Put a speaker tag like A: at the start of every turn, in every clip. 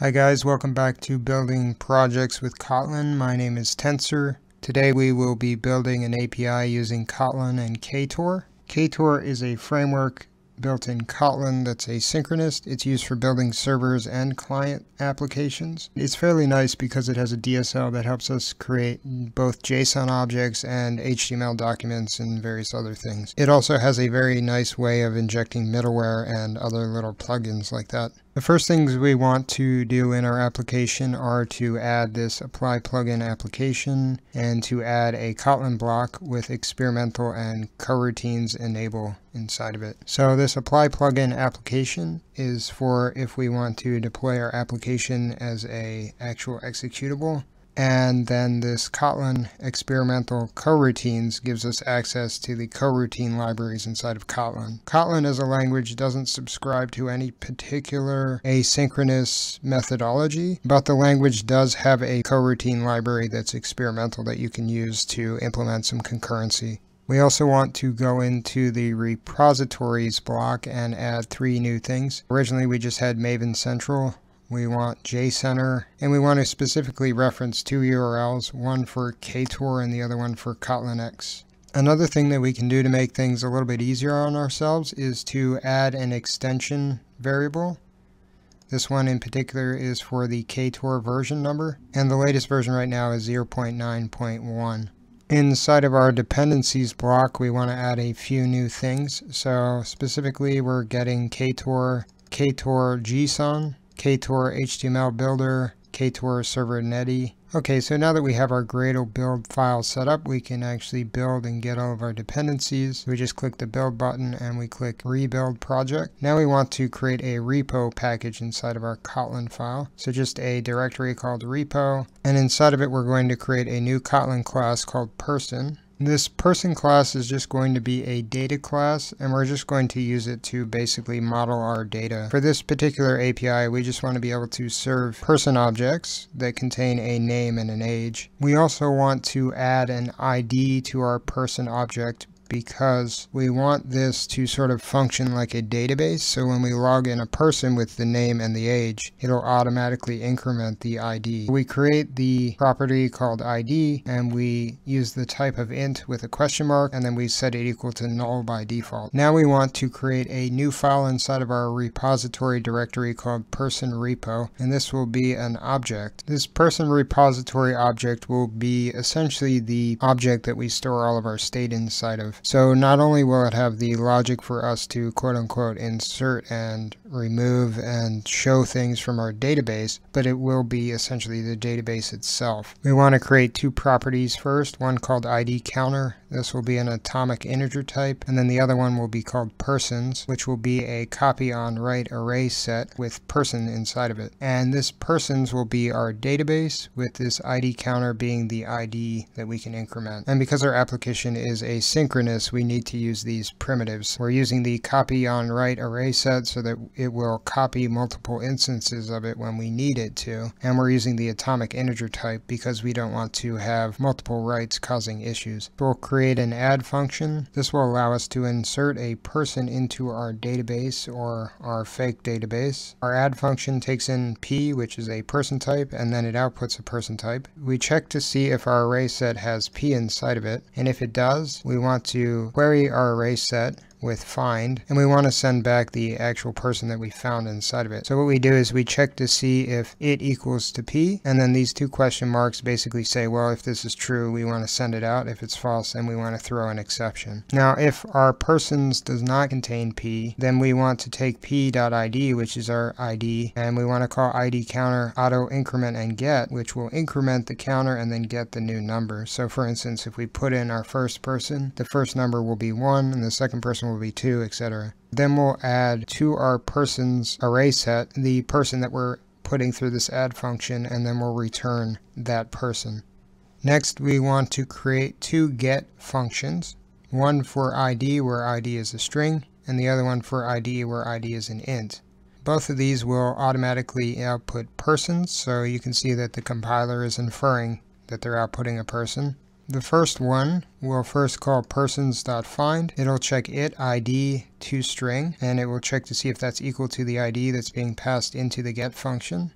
A: Hi guys, welcome back to building projects with Kotlin. My name is Tensor. Today we will be building an API using Kotlin and Ktor. Ktor is a framework built in Kotlin that's asynchronous. It's used for building servers and client applications. It's fairly nice because it has a DSL that helps us create both JSON objects and HTML documents and various other things. It also has a very nice way of injecting middleware and other little plugins like that. The first things we want to do in our application are to add this apply plugin application and to add a Kotlin block with experimental and coroutines enable inside of it. So this apply plugin application is for if we want to deploy our application as a actual executable and then this Kotlin experimental coroutines gives us access to the coroutine libraries inside of Kotlin. Kotlin as a language doesn't subscribe to any particular asynchronous methodology, but the language does have a coroutine library that's experimental that you can use to implement some concurrency. We also want to go into the repositories block and add three new things. Originally we just had Maven Central, we want JCenter, and we want to specifically reference two URLs, one for Ktor and the other one for Kotlin X. Another thing that we can do to make things a little bit easier on ourselves is to add an extension variable. This one in particular is for the Ktor version number, and the latest version right now is 0.9.1. Inside of our dependencies block, we want to add a few new things. So specifically, we're getting Ktor, Ktor JSON, Ktor HTML builder, Ktor server netty. Okay, so now that we have our Gradle build file set up, we can actually build and get all of our dependencies. We just click the build button and we click rebuild project. Now we want to create a repo package inside of our Kotlin file. So just a directory called repo, and inside of it we're going to create a new Kotlin class called person. This person class is just going to be a data class and we're just going to use it to basically model our data. For this particular API we just want to be able to serve person objects that contain a name and an age. We also want to add an ID to our person object because we want this to sort of function like a database. So when we log in a person with the name and the age, it'll automatically increment the ID. We create the property called ID and we use the type of int with a question mark and then we set it equal to null by default. Now we want to create a new file inside of our repository directory called person repo and this will be an object. This person repository object will be essentially the object that we store all of our state inside of. So not only will it have the logic for us to quote unquote insert and remove and show things from our database, but it will be essentially the database itself. We want to create two properties first, one called ID counter. This will be an atomic integer type, and then the other one will be called persons, which will be a copy on write array set with person inside of it. And this persons will be our database with this ID counter being the ID that we can increment. And because our application is asynchronous, we need to use these primitives. We're using the copy on write array set so that it will copy multiple instances of it when we need it to. And we're using the atomic integer type because we don't want to have multiple writes causing issues. We'll create an add function. This will allow us to insert a person into our database or our fake database. Our add function takes in p, which is a person type, and then it outputs a person type. We check to see if our array set has p inside of it, and if it does, we want to query our array set with find and we want to send back the actual person that we found inside of it. So what we do is we check to see if it equals to p and then these two question marks basically say well if this is true we want to send it out if it's false then we want to throw an exception. Now if our persons does not contain p then we want to take p.id which is our id and we want to call id counter auto increment and get which will increment the counter and then get the new number. So for instance if we put in our first person the first number will be 1 and the second person will will be 2, etc. Then we'll add to our person's array set the person that we're putting through this add function and then we'll return that person. Next we want to create two get functions, one for id where id is a string and the other one for id where id is an int. Both of these will automatically output persons so you can see that the compiler is inferring that they're outputting a person. The first one will first call persons.find. It'll check it ID to string and it will check to see if that's equal to the ID that's being passed into the get function.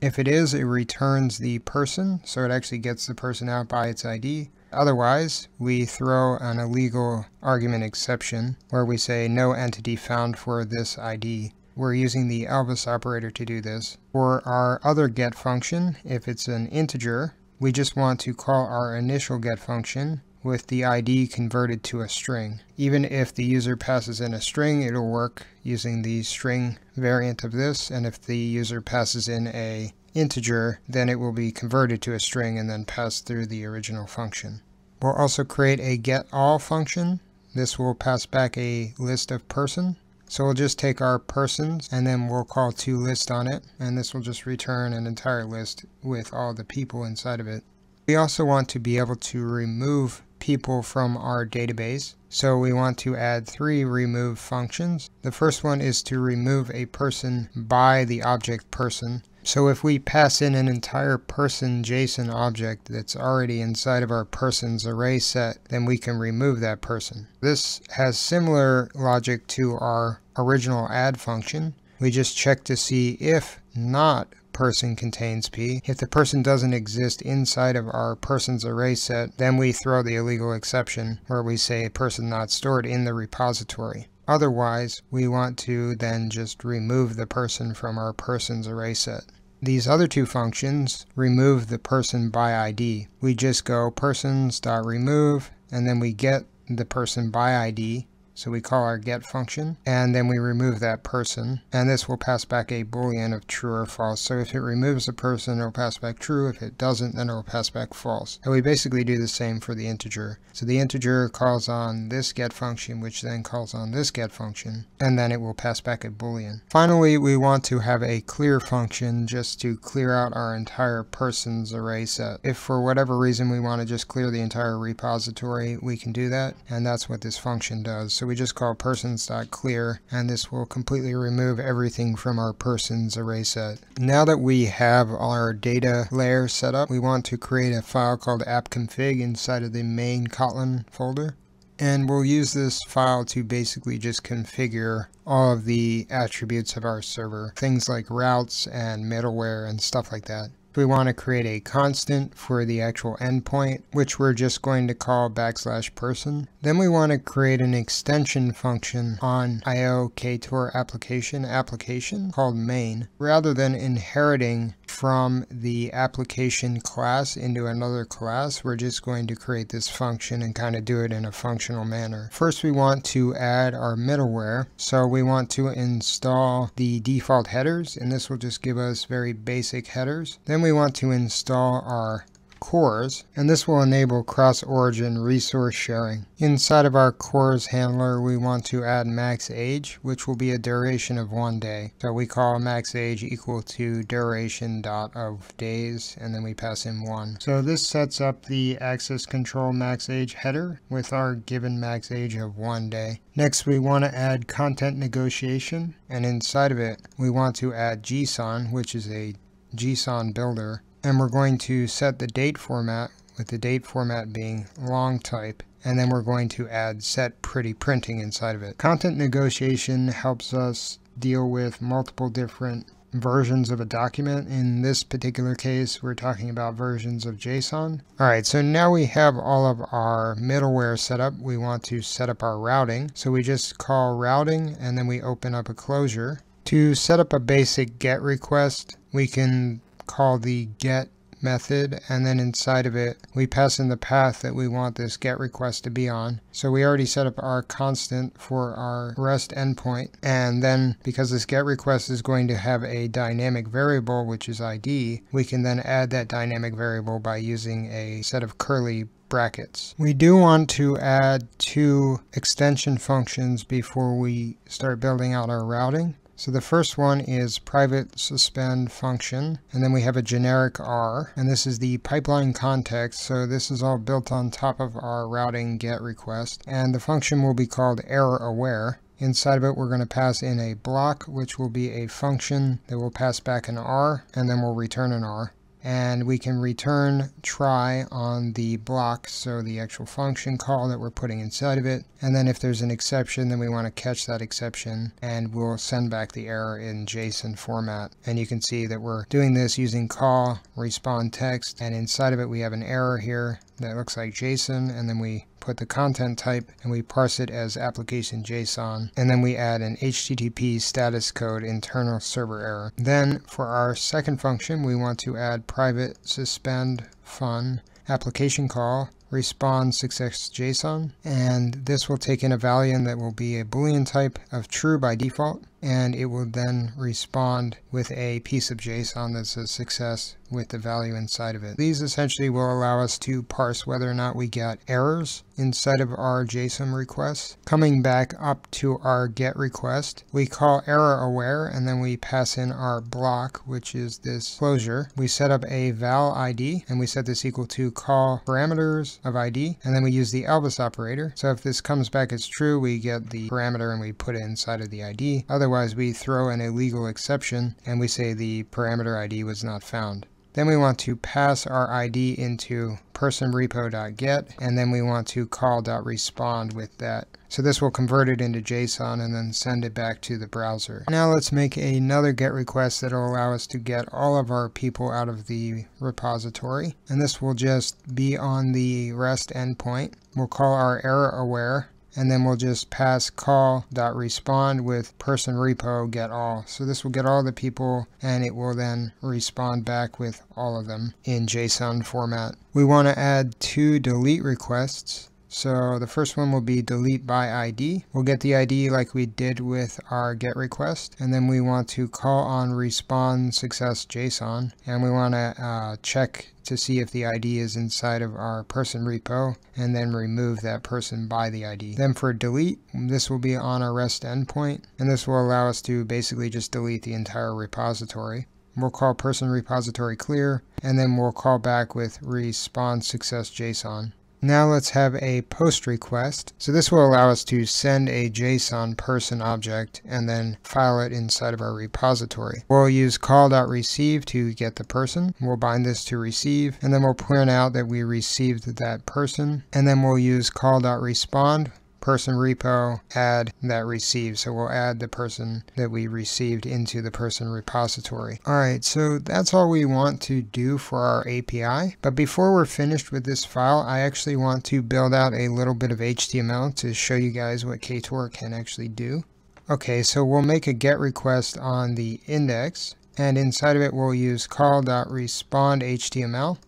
A: If it is, it returns the person, so it actually gets the person out by its ID. Otherwise, we throw an illegal argument exception where we say no entity found for this ID. We're using the Elvis operator to do this. For our other get function, if it's an integer, we just want to call our initial get function with the ID converted to a string. Even if the user passes in a string, it'll work using the string variant of this, and if the user passes in a integer, then it will be converted to a string and then passed through the original function. We'll also create a getAll function. This will pass back a list of person. So we'll just take our persons and then we'll call to list on it and this will just return an entire list with all the people inside of it. We also want to be able to remove people from our database. So we want to add three remove functions. The first one is to remove a person by the object person. So if we pass in an entire person JSON object that's already inside of our persons array set, then we can remove that person. This has similar logic to our original add function. We just check to see if not person contains P. If the person doesn't exist inside of our persons array set, then we throw the illegal exception where we say person not stored in the repository. Otherwise, we want to then just remove the person from our persons array set. These other two functions remove the person by ID. We just go persons.remove and then we get the person by ID so we call our get function and then we remove that person and this will pass back a boolean of true or false. So if it removes the person, it'll pass back true. If it doesn't, then it'll pass back false. And we basically do the same for the integer. So the integer calls on this get function, which then calls on this get function, and then it will pass back a boolean. Finally, we want to have a clear function just to clear out our entire persons array set. If for whatever reason we want to just clear the entire repository, we can do that, and that's what this function does. So we just call persons.clear and this will completely remove everything from our persons array set. Now that we have our data layer set up, we want to create a file called appconfig inside of the main Kotlin folder. And we'll use this file to basically just configure all of the attributes of our server. Things like routes and middleware and stuff like that. We want to create a constant for the actual endpoint, which we're just going to call backslash person. Then we want to create an extension function on IO Ktor application application called main. Rather than inheriting from the application class into another class, we're just going to create this function and kind of do it in a functional manner. First, we want to add our middleware. So we want to install the default headers, and this will just give us very basic headers. Then we want to install our CORS, and this will enable cross-origin resource sharing. Inside of our CORS handler, we want to add max age, which will be a duration of one day. So we call max age equal to duration dot of days, and then we pass in one. So this sets up the access control max age header with our given max age of one day. Next, we want to add content negotiation, and inside of it, we want to add JSON, which is a JSON builder, and we're going to set the date format with the date format being long type and then we're going to add set pretty printing inside of it. Content negotiation helps us deal with multiple different versions of a document. In this particular case, we're talking about versions of JSON. All right, so now we have all of our middleware set up. We want to set up our routing. So we just call routing and then we open up a closure. To set up a basic GET request, we can call the get method and then inside of it we pass in the path that we want this get request to be on. So we already set up our constant for our REST endpoint and then because this get request is going to have a dynamic variable which is ID, we can then add that dynamic variable by using a set of curly brackets. We do want to add two extension functions before we start building out our routing. So the first one is private suspend function, and then we have a generic R, and this is the pipeline context, so this is all built on top of our routing get request, and the function will be called error aware. Inside of it, we're going to pass in a block, which will be a function that will pass back an R, and then we'll return an R. and we can return try on the block, so the actual function call that we're putting inside of it. And then if there's an exception, then we want to catch that exception and we'll send back the error in JSON format. And you can see that we're doing this using call, respond text, and inside of it we have an error here that looks like JSON, and then we put the content type and we parse it as application JSON and then we add an HTTP status code internal server error. Then for our second function we want to add private suspend fun application call respond success JSON and this will take in a value that will be a boolean type of true by default and it will then respond with a piece of JSON that says success with the value inside of it. These essentially will allow us to parse whether or not we get errors inside of our JSON request. Coming back up to our GET request, we call error aware and then we pass in our block, which is this closure. We set up a val ID and we set this equal to call parameters of ID and then we use the Elvis operator. So if this comes back as true, we get the parameter and we put it inside of the ID. Otherwise, we throw an illegal exception and we say the parameter ID was not found. Then we want to pass our ID into personrepo.get and then we want to call.respond with that. So this will convert it into JSON and then send it back to the browser. Now let's make another GET request that will allow us to get all of our people out of the repository. And this will just be on the REST endpoint. We'll call our error aware and then we'll just pass call.respond with person repo get all. So this will get all the people and it will then respond back with all of them in JSON format. We want to add two delete requests. So the first one will be delete by ID. We'll get the ID like we did with our get request. And then we want to call on respond success JSON. And we want to uh, check to see if the ID is inside of our person repo and then remove that person by the ID. Then for delete, this will be on our REST endpoint and this will allow us to basically just delete the entire repository. We'll call person repository clear and then we'll call back with respond success JSON. Now let's have a post request. So this will allow us to send a JSON person object and then file it inside of our repository. We'll use call.receive to get the person. We'll bind this to receive and then we'll print out that we received that person. And then we'll use call.respond person repo add that received. So we'll add the person that we received into the person repository. All right, so that's all we want to do for our API. But before we're finished with this file, I actually want to build out a little bit of HTML to show you guys what Ktor can actually do. Okay, so we'll make a GET request on the index, and inside of it we'll use call.respondHTML,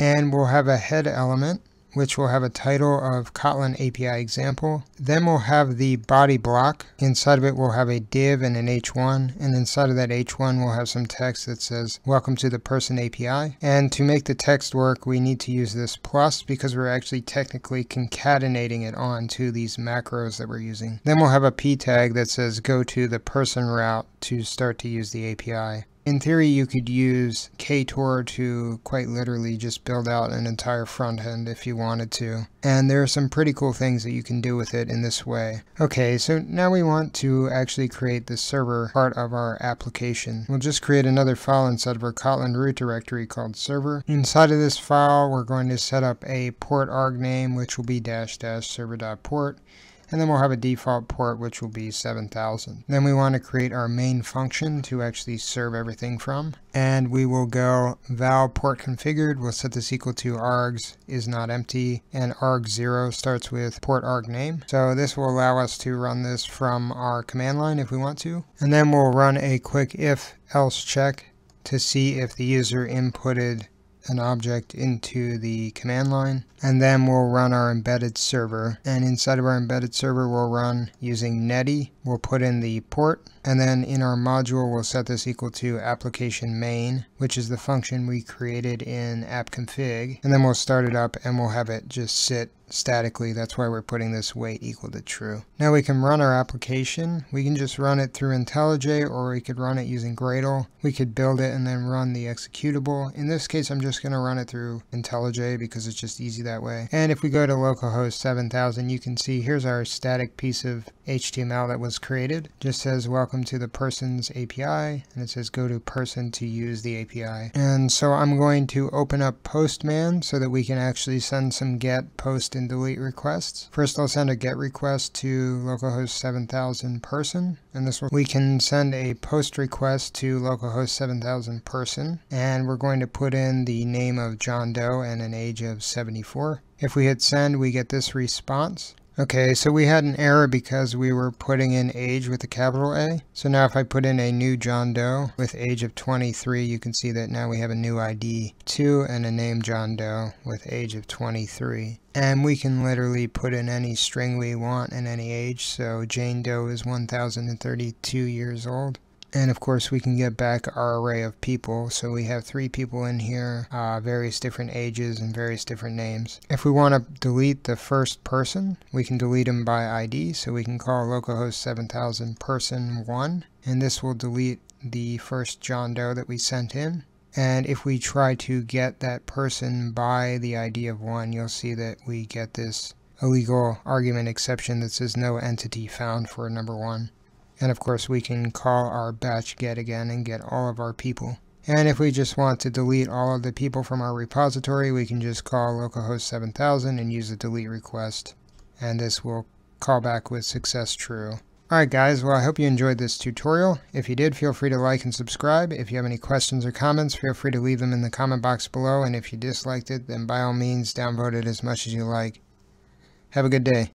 A: and we'll have a head element which will have a title of Kotlin API example. Then we'll have the body block. Inside of it we'll have a div and an h1 and inside of that h1 we'll have some text that says welcome to the person API. And to make the text work we need to use this plus because we're actually technically concatenating it onto these macros that we're using. Then we'll have a p tag that says go to the person route to start to use the API. In theory, you could use Ktor to quite literally just build out an entire front end if you wanted to. And there are some pretty cool things that you can do with it in this way. Okay, so now we want to actually create the server part of our application. We'll just create another file inside of our Kotlin root directory called server. Inside of this file, we're going to set up a port arg name, which will be dash dash server.port and then we'll have a default port which will be 7000. Then we want to create our main function to actually serve everything from and we will go val port configured, we'll set this equal to args is not empty and arg0 starts with port arg name. So this will allow us to run this from our command line if we want to. And then we'll run a quick if else check to see if the user inputted an object into the command line and then we'll run our embedded server. And inside of our embedded server we'll run using netty we'll put in the port and then in our module we'll set this equal to application main which is the function we created in app config. and then we'll start it up and we'll have it just sit statically. That's why we're putting this wait equal to true. Now we can run our application. We can just run it through IntelliJ or we could run it using Gradle. We could build it and then run the executable. In this case I'm just going to run it through IntelliJ because it's just easy that way. And if we go to localhost 7000, you can see here's our static piece of HTML that was created. Just says welcome to the person's API, and it says go to person to use the API. And so I'm going to open up Postman so that we can actually send some get, post, and delete requests. First I'll send a get request to localhost 7000 person, and this way we can send a post request to localhost 7000 person, and we're going to put in the name of John Doe and an age of 74. If we hit send, we get this response. Okay, so we had an error because we were putting in age with a capital A. So now if I put in a new John Doe with age of 23, you can see that now we have a new ID 2 and a name John Doe with age of 23. And we can literally put in any string we want and any age. So Jane Doe is 1032 years old. And of course we can get back our array of people. So we have three people in here, uh, various different ages and various different names. If we want to delete the first person, we can delete them by ID. So we can call localhost 7000 person 1. And this will delete the first John Doe that we sent in. And if we try to get that person by the ID of 1, you'll see that we get this illegal argument exception that says no entity found for number 1. And of course we can call our batch get again and get all of our people. And if we just want to delete all of the people from our repository, we can just call localhost 7000 and use the delete request. And this will call back with success true. Alright guys, well I hope you enjoyed this tutorial. If you did, feel free to like and subscribe. If you have any questions or comments, feel free to leave them in the comment box below. And if you disliked it, then by all means downvote it as much as you like. Have a good day.